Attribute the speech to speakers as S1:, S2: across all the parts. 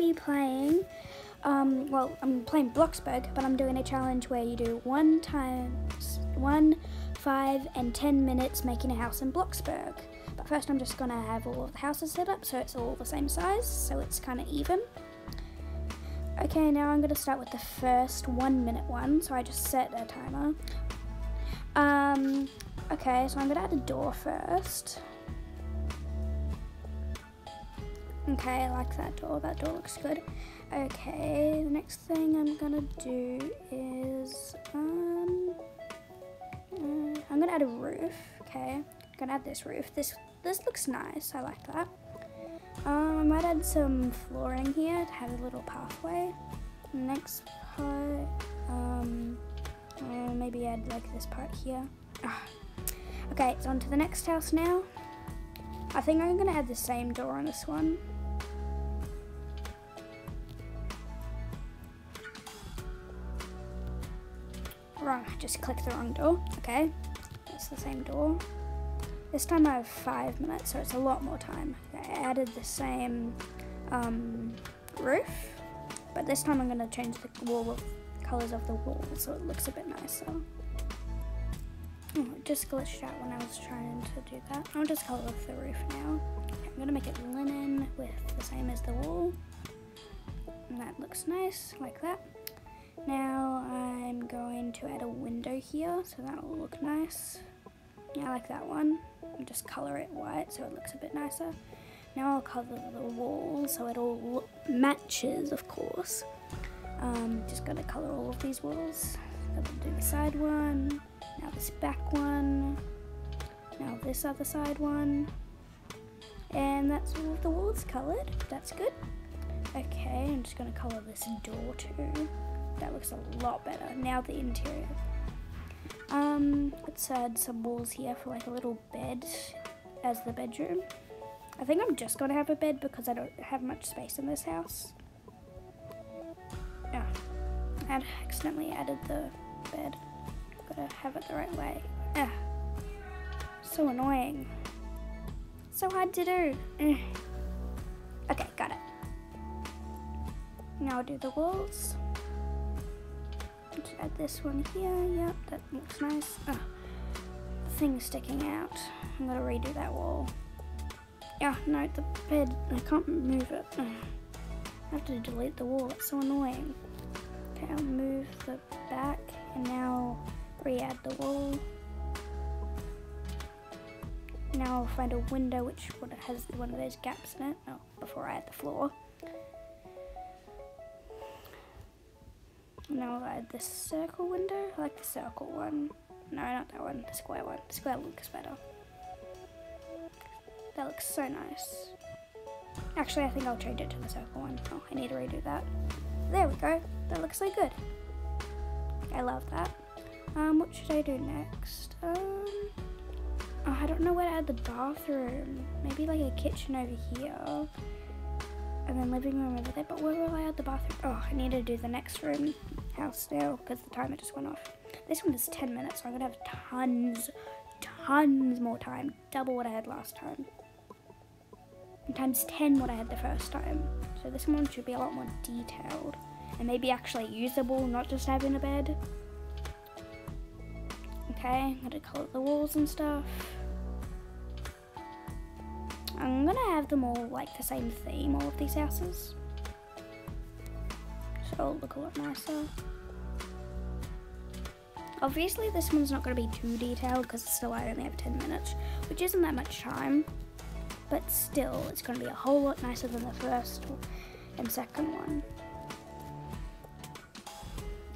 S1: be playing, um, well, I'm playing Bloxburg, but I'm doing a challenge where you do one times, one, five, and ten minutes making a house in Bloxburg. But first I'm just to have all of the houses set up so it's all the same size, so it's kind of even. Okay, now I'm to start with the first one minute one, so I just set a timer. Um, okay, so I'm to add a door first. Okay, I like that door. That door looks good. Okay, the next thing I'm gonna do is um, uh, I'm gonna add a roof. Okay, I'm gonna add this roof. This this looks nice. I like that. Um, I might add some flooring here to have a little pathway. Next part, um, uh, maybe add like this part here. Ah. Okay, it's on to the next house now. I think I'm gonna add the same door on this one. Wrong, I just clicked the wrong door. Okay, it's the same door. This time I have five minutes, so it's a lot more time. I added the same um, roof, but this time I'm gonna change the wall of colors of the wall so it looks a bit nicer. Oh, it just glitched out when I was trying to do that. I'll just color the roof now. Okay, I'm gonna make it linen with the same as the wall. And that looks nice, like that. Now I'm going to add a window here, so that will look nice. Yeah, I like that one. I'll just color it white so it looks a bit nicer. Now I'll color the wall so it all matches, of course. Um, just gotta color all of these walls. Then we'll do the side one, now this back one, now this other side one. And that's all of the walls colored. That's good. Okay, I'm just gonna color this door too. That looks a lot better. Now the interior. Um, let's add some walls here for like a little bed as the bedroom. I think I'm just gonna have a bed because I don't have much space in this house. Yeah, I accidentally added the bed. Gotta have it the right way. Ah, so annoying. So hard to do. Okay, got it. Now do the walls. Add this one here. Yep, that looks nice. Thing's sticking out. I'm gonna redo that wall. Yeah, no, the bed, I can't move it. I have to delete the wall, it's so annoying. Okay, I'll move the back and now re-add the wall. Now I'll find a window which has one of those gaps in it. Oh, before I add the floor. Now I'll add this circle window. I like the circle one. No, not that one, the square one. The square looks better. That looks so nice. Actually, I think I'll change it to the circle one. Oh, I need to redo that. There we go. That looks so good. I love that. Um, what should I do next? Um, oh, I don't know where to add the bathroom. Maybe like a kitchen over here. And then living room over there. But where will I add the bathroom? Oh, I need to do the next room house now because the timer just went off. This one is 10 minutes, so I'm to have tons, tons more time. Double what I had last time. And times 10 what I had the first time. So this one should be a lot more detailed. And maybe actually usable, not just having a bed. Okay, I'm to color the walls and stuff. I'm to have them all like the same theme, all of these houses. So it'll look a lot nicer. Obviously this one's not going to be too detailed because still I only have 10 minutes, which isn't that much time. But still, it's going to be a whole lot nicer than the first and second one.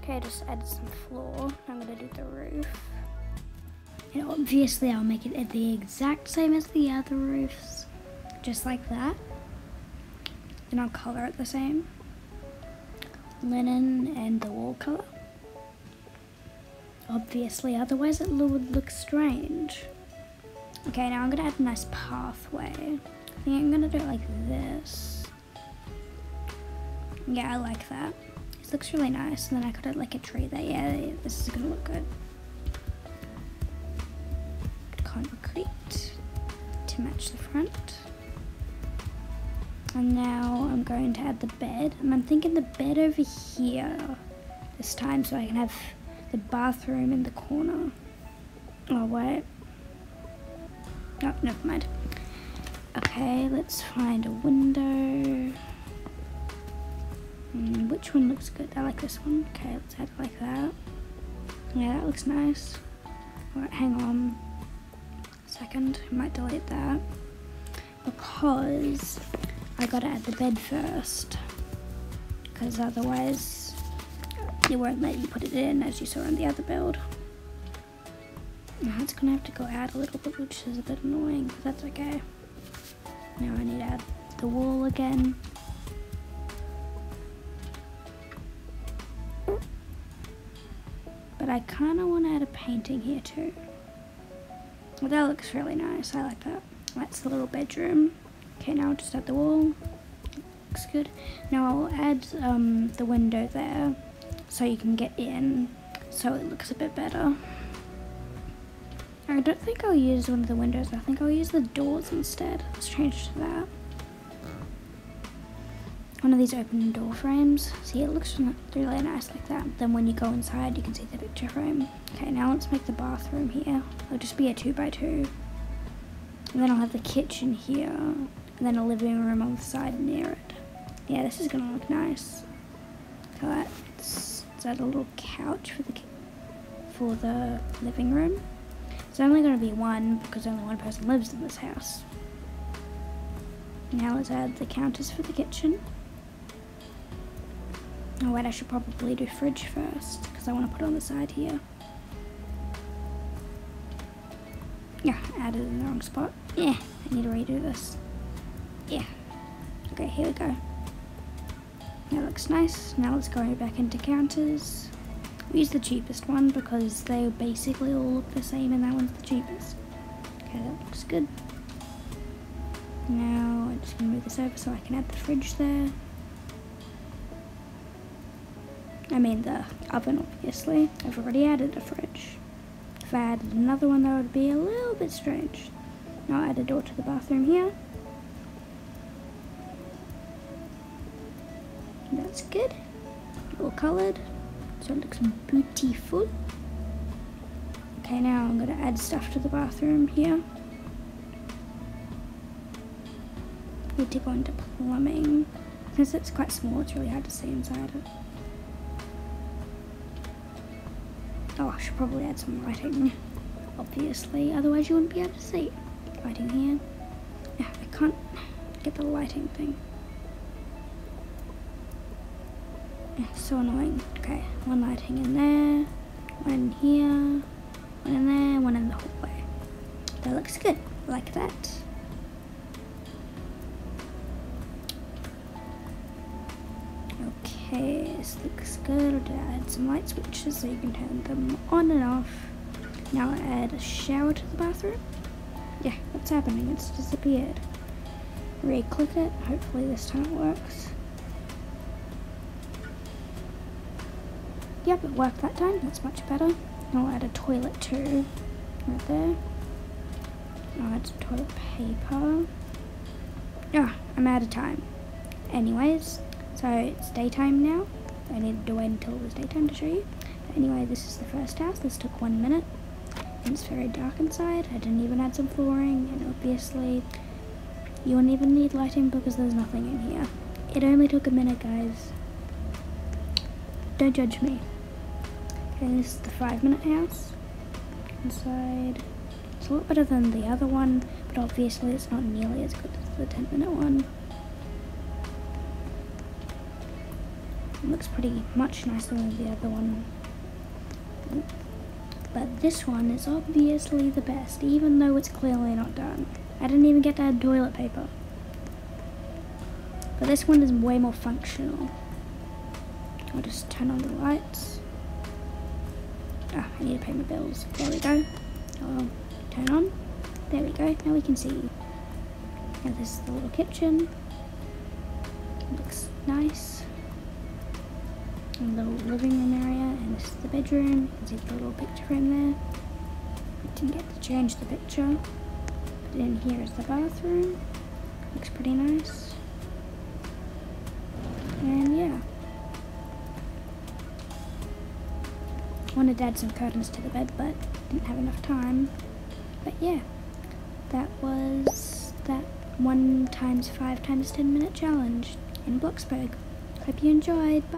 S1: Okay, I just add some floor. I'm going to do the roof.
S2: And obviously I'll make it the exact same as the other roofs. Just like that.
S1: And I'll color it the same. Linen and the wall color.
S2: Obviously, otherwise it would look strange.
S1: Okay, now I'm gonna add a nice pathway. I think I'm gonna do it like this. Yeah, I like that. This looks really nice. And then I could add like a tree there. Yeah, this is gonna look good. Concrete to match the front. And now I'm going to add the bed. And I'm thinking the bed over here this time so I can have the bathroom in the corner. Oh, wait. No, never mind. Okay, let's find a window. Mm, which one looks good? I like this one. Okay, let's add like that. Yeah, that looks nice. Alright, hang on a second. I might delete that. Because I gotta add the bed first. Because otherwise it won't let you put it in as you saw in the other build. Now it's gonna have to go out a little bit, which is a bit annoying, but that's okay. Now I need to add the wall again. But I kind of want to add a painting here too. Well, that looks really nice. I like that. That's the little bedroom. Okay, now I'll just add the wall. Looks good. Now I'll add um, the window there so you can get in so it looks a bit better. I don't think I'll use one of the windows. I think I'll use the doors instead. Let's change to that. One of these open door frames. See, it looks really nice like that. Then when you go inside, you can see the picture frame. Okay, now let's make the bathroom here. It'll just be a two by two. And then I'll have the kitchen here. And then a living room on the side near it. Yeah, this is gonna look nice. So is that a little couch for the for the living room? It's only going to be one because only one person lives in this house. Now let's add the counters for the kitchen. Oh wait, I should probably do fridge first because I want to put it on the side here. Yeah, added in the wrong spot. Yeah, I need to redo this. Yeah. Okay, here we go. That looks nice. Now let's go back into counters. We use the cheapest one because they basically all look the same and that one's the cheapest. Okay, that looks good. Now I'm just gonna move this over so I can add the fridge there. I mean the oven obviously. I've already added a fridge. If I added another one that would be a little bit strange. Now I'll add a door to the bathroom here. That's good. All coloured so it looks beautiful. Okay, now I'm to add stuff to the bathroom here. Need to go into plumbing. Because it's quite small, it's really hard to see inside it. Oh, I should probably add some lighting, obviously, otherwise you wouldn't be able to see. Lighting here. Yeah, I can't get the lighting thing. So annoying. Okay, one lighting in there, one in here, one in there, one in the hallway. That looks good, like that. Okay, this looks good. I'll add some light switches so you can turn them on and off. Now I'll add a shower to the bathroom. Yeah, what's happening? It's disappeared. Re-click it. Hopefully this time it works. Yep, it worked that time. That's much better. I'll add a toilet too, right there. I'll add some toilet paper. Yeah, I'm out of time. Anyways, so it's daytime now. I need to wait until it was daytime to show you. But anyway, this is the first house. This took one minute. And it's very dark inside. I didn't even add some flooring, and obviously you wouldn't even need lighting because there's nothing in here. It only took a minute, guys. Don't judge me. Okay, this is the five minute house. Inside. It's a lot better than the other one, but obviously it's not nearly as good as the 10 minute one. It looks pretty much nicer than the other one. But this one is obviously the best, even though it's clearly not done. I didn't even get to add toilet paper. But this one is way more functional. I'll just turn on the lights. Ah, I need to pay my bills. There we go. I'll turn on. There we go. Now we can see. Now this is the little kitchen. Looks nice. And little living room area. And this is the bedroom. You can see the little picture frame there. I didn't get to change the picture. But in here is the bathroom. Looks pretty nice. Wanted to add some curtains to the bed, but didn't have enough time. But yeah, that was that one times five times ten minute challenge in Bloxburg. Hope you enjoyed. Bye.